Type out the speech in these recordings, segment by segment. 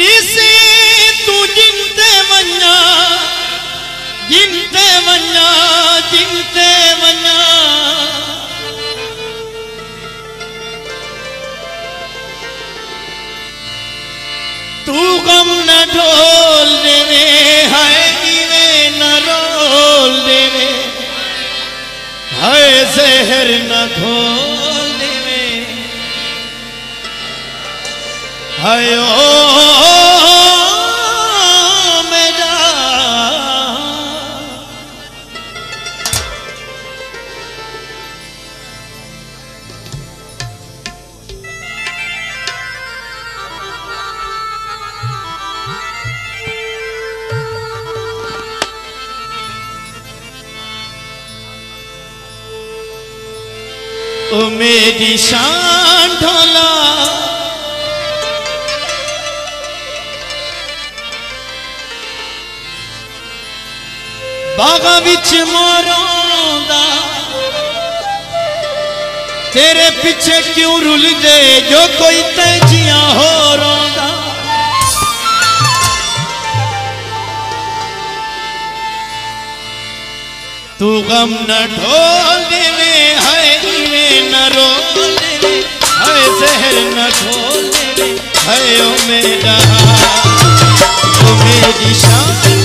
disse मेरी शान ढोला। बागा बिच मोरोंदा। तेरे पीछे क्यों रुल दे जो कोई तेजिया हो तू गम न ढोल दे है न रोल रे जहर न घोल रे हयो मेरा ओ मेरी शान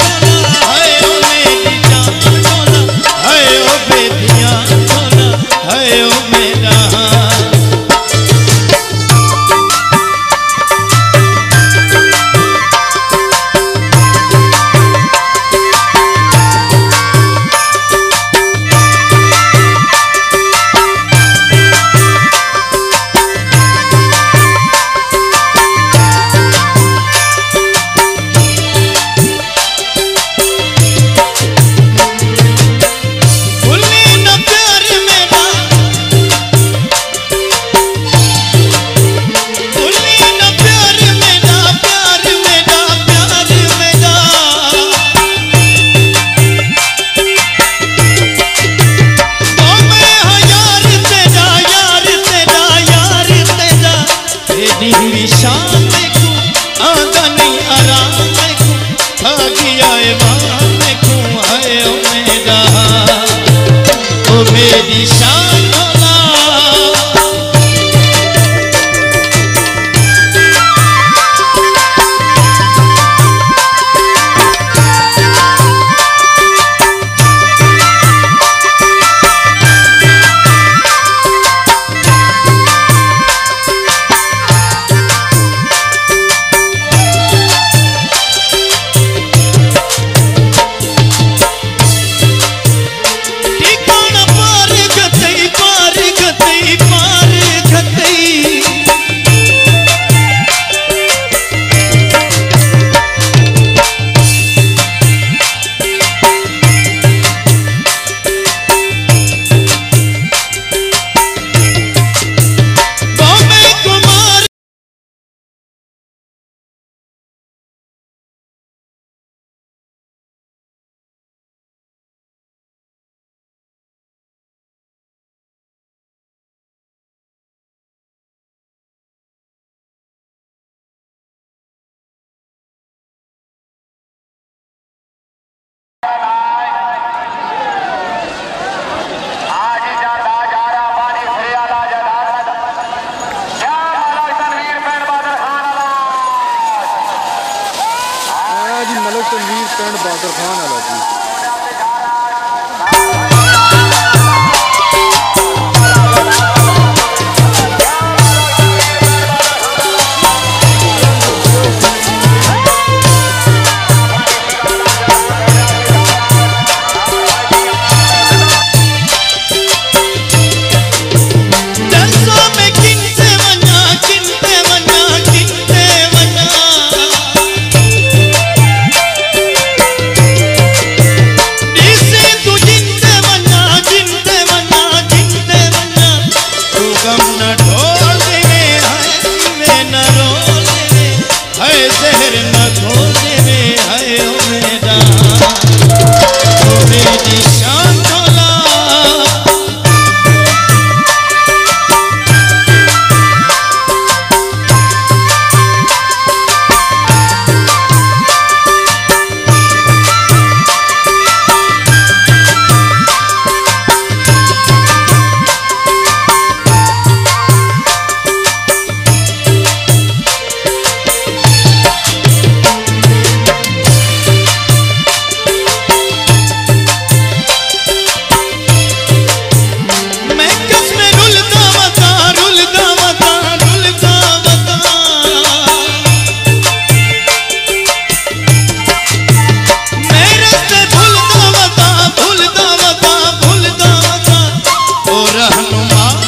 ਪਿੰਡ ਬਾਦਰ ਖਾਨ ਵਾਲਾ ਜੀ।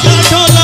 ढोल